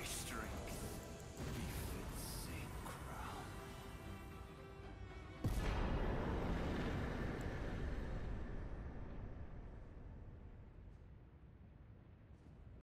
my strength.